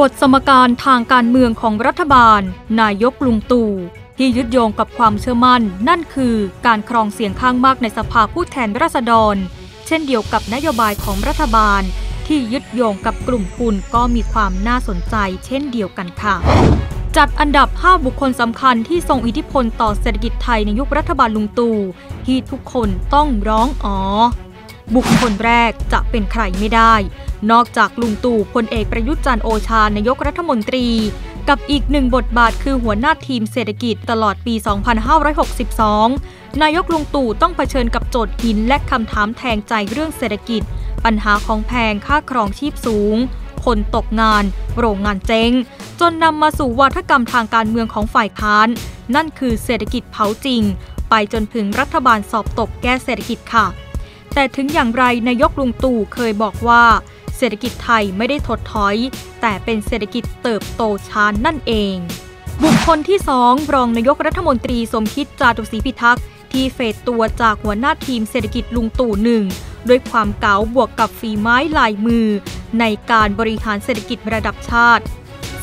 บทสมการทางการเมืองของรัฐบาล นายกลุงตู่ ที่ยึดโยงกับความเชื่อมั่น นั่นคือการครองเสียงข้างมากในสภาผู้แทนราษฎร เช่นเดียวกับนโยบายของรัฐบาล ที่ยึดโยงกับกลุ่มทุนก็มีความน่าสนใจ เช่นเดียวกันค่ะ จัดอันดับ 5 บุคคลสำคัญที่ทรงอิทธิพลต่อเศรษฐกิจไทยในยุครัฐบาลลุงตู่ที่ทุกคนต้องร้องอ๋อบุคคลแรกจะเป็นใครไม่ได้ นอกจากลุงตู่พลเอกประยุทธ์จันทร์โอชานายกรัฐมนตรี กับอีกหนึ่งบทบาทคือหัวหน้าทีมเศรษฐกิจตลอดปี 2562 นายกลุงตู่ต้องเผชิญกับโจทย์หินและคำถามแทงใจเรื่องเศรษฐกิจ ปัญหาของแพงค่าครองชีพสูง คนตกงาน โรงงานเจ๊ง จนนำมาสู่วาทกรรมทางการเมืองของฝ่ายค้าน นั่นคือเศรษฐกิจเผาจริง ไปจนถึงรัฐบาลสอบตกแก้เศรษฐกิจค่ะ แต่ถึงอย่างไรนายกลุงตู่เคยบอกว่า ศรษฐกิจไทยไม่ได้ถดถอย แต่เป็นเศรษฐกิจเติบโตช้านั่นเอง บุคคลที่สองรองนายกรัฐมนตรีสมคิดจาตุศรีพิทักษ์ที่เฟดตัวจากหัวหน้าทีมเศรษฐกิจลุงตู่หนึ่งด้วยความเก๋าบวกกับฝีไม้ลายมือ ในการบริหารเศรษฐกิจระดับชาติ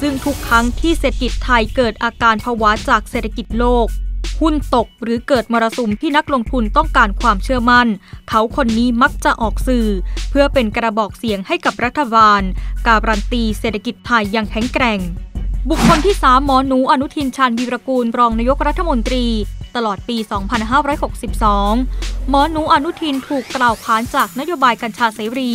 ซึ่งทุกครั้งที่เศรษฐกิจไทยเกิดอาการภาวะจากเศรษฐกิจโลก หุ้นตกหรือเกิดมรสุมที่นักลงทุนต้องการความเชื่อมั่น เขาคนนี้มักจะออกสื่อ เพื่อเป็นกระบอกเสียงให้กับรัฐบาล การันตีเศรษฐกิจไทยอย่างแข็งแกร่ง บุคคลที่3หมอหนูอนุทินชาญวีรกูลรองนายกรัฐมนตรีตลอดปี 2562 หมอหนูอนุทินถูกกล่าวขานจากนโยบายกัญชาเสรี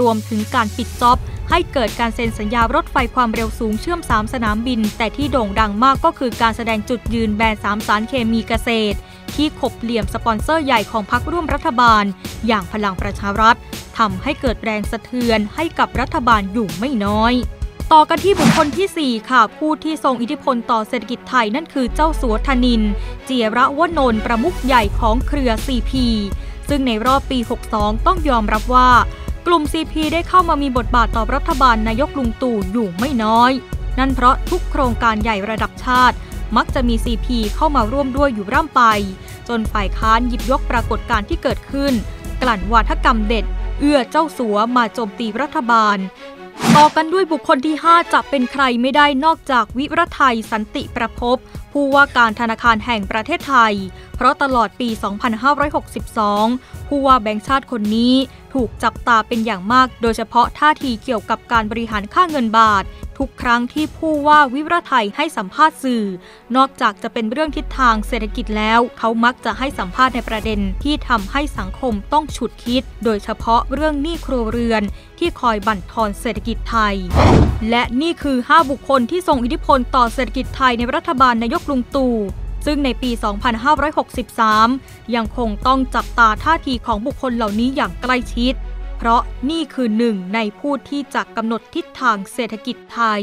รวมถึงการปิดจ็อบ ให้เกิดการเซ็นสัญญารถไฟความเร็วสูงเชื่อม 3 สนามบิน แต่ที่โด่งดังมากก็คือการแสดงจุดยืนแบน3สารเคมีเกษตร ที่ขบเหลี่ยมสปอนเซอร์ใหญ่ของพรรคร่วมรัฐบาล อย่างพลังประชารัฐทำให้เกิดแรงสะเทือนให้กับรัฐบาลอยู่ไม่น้อย ต่อกันที่บุคคลที่ 4 ค่ะ ผู้ที่ทรงอิทธิพลต่อเศรษฐกิจไทยนั่นคือเจ้าสัวธนิน เจียระวนนท์ประมุขใหญ่ของเครือ CP ซึ่งในรอบปี 62 ต้องยอมรับว่า กลุ่ม CP ได้เข้ามามีบทบาทต่อรัฐบาลนายกลุงตู่อยู่ไม่น้อย นั่นเพราะทุกโครงการใหญ่ระดับชาติ มักจะมี CP เข้ามาร่วมด้วยอยู่ร่ำไป จนฝ่ายค้านหยิบยกปรากฏการณ์ที่เกิดขึ้น กลั่นวาทกรรมเด็ด เอื้อเจ้าสัวมาโจมตีรัฐบาล ต่อกันด้วยบุคคลที่ 5 จะเป็นใครไม่ได้นอกจากวิรไทยสันติประพบผู้ว่าการธนาคารแห่งประเทศไทย เพราะตลอดปี 2562 ผู้ว่าแบงค์ชาติคนนี้ถูกจับตาเป็นอย่างมาก โดยเฉพาะท่าทีเกี่ยวกับการบริหารค่าเงินบาท ทุกครั้งที่ผู้ว่าวิรไทยให้สัมภาษณ์สื่อ นอกจากจะเป็นเรื่องทิศทางเศรษฐกิจแล้ว เขามักจะให้สัมภาษณ์ในประเด็นที่ทำให้สังคมต้องฉุดคิด โดยเฉพาะเรื่องหนี้ครัวเรือน ที่คอยบั่นทอนเศรษฐกิจไทย และนี่คือ 5 บุคคลที่ทรงอิทธิพลต่อเศรษฐกิจไทยในรัฐบาลนายกลุงตู่ซึ่งในปี 2563 ยังคงต้องจับตาท่าทีของบุคคลเหล่านี้อย่างใกล้ชิด เพราะนี่คือหนึ่งในผู้ที่จะกำหนดทิศทางเศรษฐกิจไทย